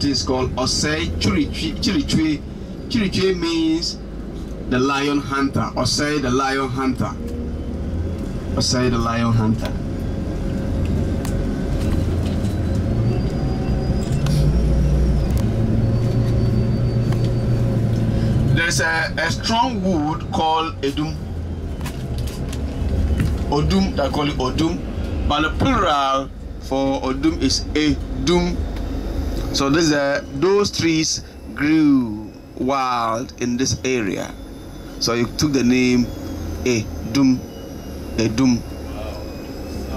hunting is called Osei Chirichwe. Chirichwe. Chirichwe means the lion hunter. Osei the lion hunter. Osei the lion hunter. There's a, a strong wood called Adum. Odum, they call it Odum. But the plural for Odum is Edum. So this, uh, those trees grew wild in this area. So you took the name Adum, Adum,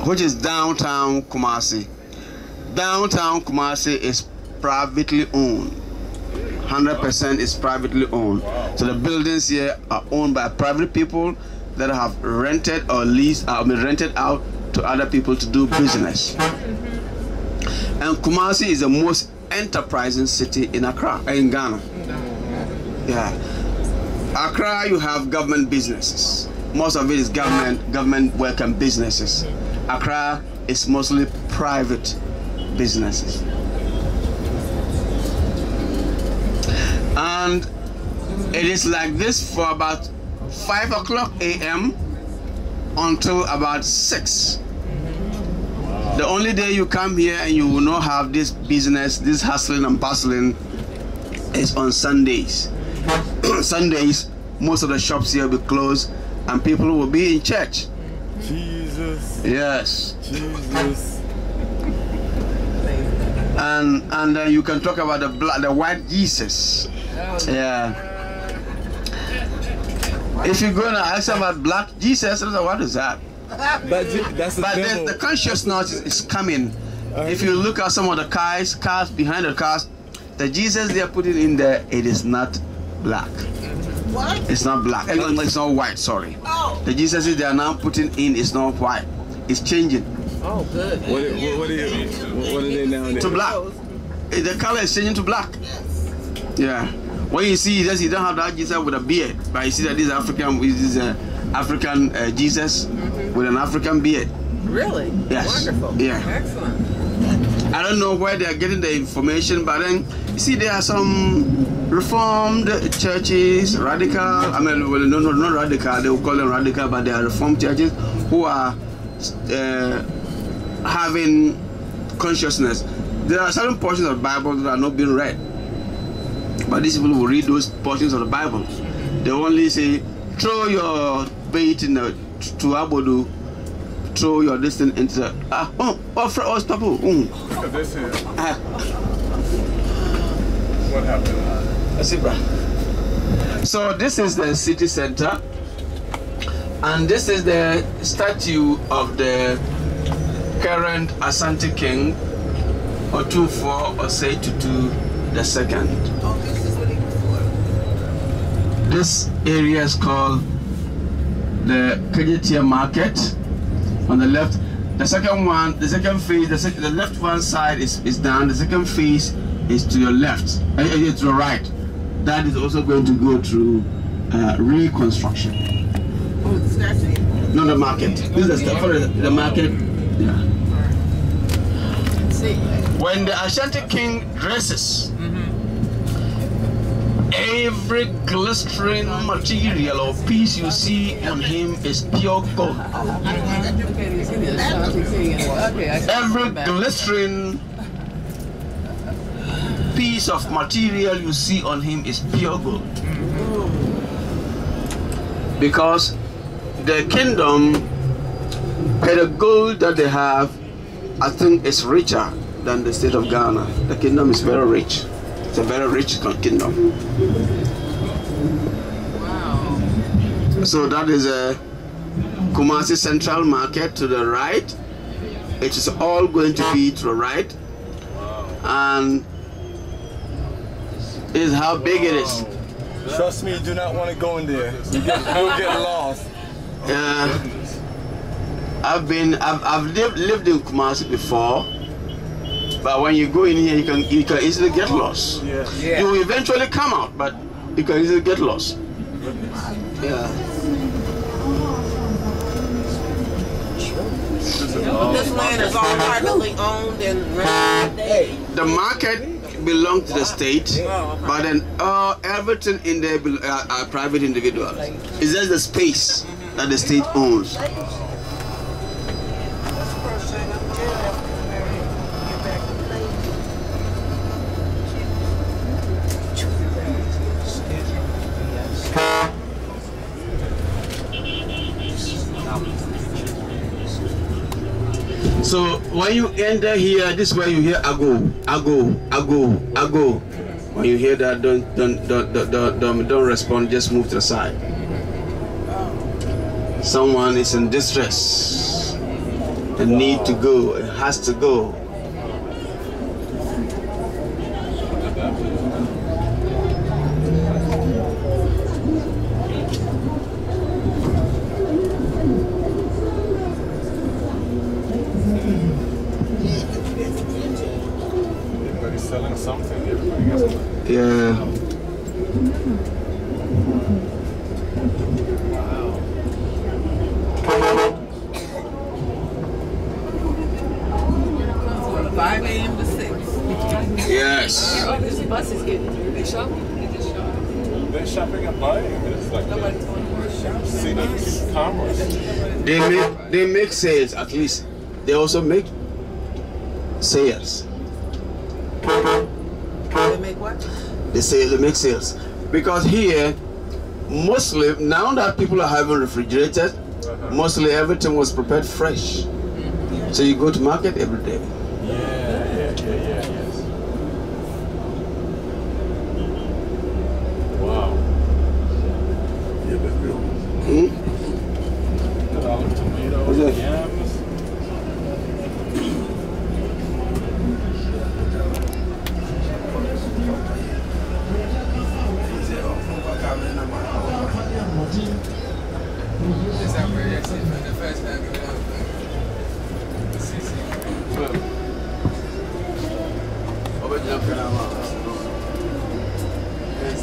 which is downtown Kumasi. Downtown Kumasi is privately owned. 100% is privately owned. So the buildings here are owned by private people that have rented or leased, or been rented out to other people to do business. And Kumasi is the most enterprising city in Accra, in Ghana. Yeah. Accra, you have government businesses. Most of it is government, government work and businesses. Accra is mostly private businesses. and it is like this for about 5 o'clock a.m. until about 6. The only day you come here and you will not have this business, this hustling and bustling, is on Sundays. Sundays, most of the shops here will be closed and people will be in church. Jesus. Yes. Jesus. And and then you can talk about the black, the white Jesus. Yeah. If you're going to ask about black Jesus, what is that? But that's the But devil. the, the consciousness is, is coming. If you look at some of the cars, cars behind the cars, the Jesus they are putting in there, it is not black. What? It's not black. No, It's not white. Sorry. Oh. The Jesus they are now putting in is not white. It's changing Oh, good. what, what, what, are you, what, what are they now? to black. The color is changing to black. Yes. Yeah. When you see this, you don't have that Jesus with a beard, but you see that this African, this is a African uh, Jesus with an African beard. Really? Yes. Wonderful. Yeah. Excellent. I don't know where they are getting the information, but then you see there are some reformed churches, radical. I mean, well, no, no, not radical. They will call them radical, but they are reformed churches who are uh, having consciousness. There are certain portions of the Bible that are not being read, but these people will read those portions of the Bible. They only say, "Throw your bait in the to Abodu." Throw your distance into the ah oh oh for us people. Mm. Look at this here. Ah, What happened? That's it, bruh. So this is the city center, and this is the statue of the current Asante King, Otumfuo Osei Tutu the second. Oh, this is what. This area is called the Kejetia Market. On the left, the second one, the second phase, the, sec- the left one side is, is down. The second phase is to your left, uh, to the right. That is also going to go through uh, reconstruction. Oh, the statue? The market. This is the for the, the market. Yeah. See. When the Ashanti king dresses, every glistering material or piece you see on him is pure gold. Every glistering piece of material you see on him is pure gold. Because the kingdom, the gold that they have, I think is richer than the state of Ghana. The kingdom is very rich. It's a very rich kingdom. Wow. So that is a Kumasi Central Market to the right. It is all going to be to the right. And is how big it is. Trust me, you do not want to go in there. You get, you'll get lost. Uh, I've been I've, I've lived, lived in Kumasi before, but when you go in here, you can you can easily get lost. Yeah. Yeah. You will eventually come out, but you can easily get lost. Yeah. This land is all privately owned and rented. The market, belongs to the state, but then uh, everything in there bel- uh, are private individuals. It's just the space that the state owns. So when you enter here, this is where you hear ago, ago, ago, ago. When you hear that, don't don't don't don't, don't, don't, respond. Just move to the side. Someone is in distress. They need to go. It has to go. 5 a.m. to 6. Yes. They shopping. It's like They make, they make sales, at least. They also make sales. They make what? They say they make sales. Because here, mostly now that people are having refrigerated, mostly everything was prepared fresh. So you go to market every day.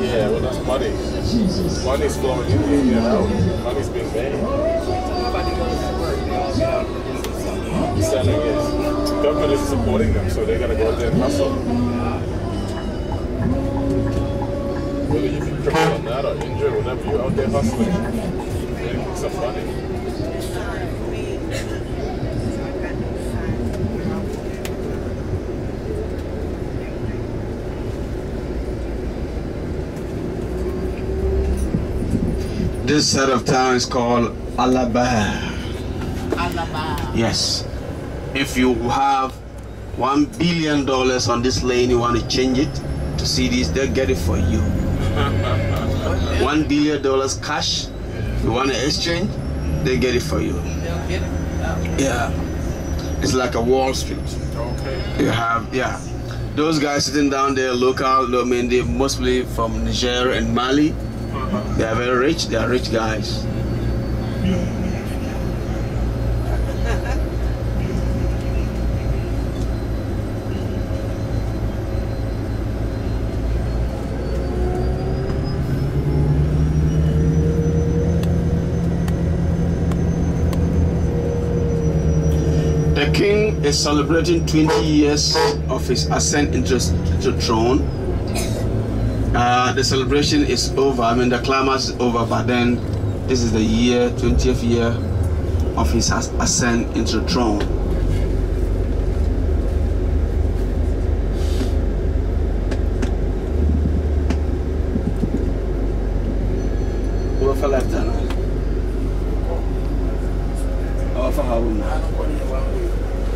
Yeah, well, that's money. Money's flowing in, and out. Money's being made. Nobody goes to. Selling it. Government is supporting them, so they gotta go out there and hustle. Whether you be crippled or not or injured, whatever, you're out there hustling. Making some money. This side of town is called Alaba. Alabama. Yes. If you have one billion dollars on this lane, you want to change it to cedis, they'll get it for you. one billion dollars cash, you want to exchange, they get it for you. They'll get it. Yeah. It's like a Wall Street. Okay. You have, yeah. Those guys sitting down there, local, I mean, they're mostly from Niger and Mali. They are very rich, they are rich guys. The king is celebrating 20 years of his ascent into the throne. Uh, the celebration is over. I mean, the climax is over, but then this is the year, 20th year of his as- ascent into the throne.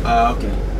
Ah, okay.